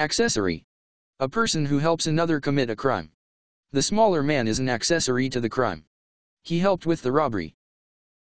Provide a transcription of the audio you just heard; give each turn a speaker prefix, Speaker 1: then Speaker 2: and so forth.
Speaker 1: Accessory. A person who helps another commit a crime. The smaller man is an accessory to the crime. He helped with the robbery.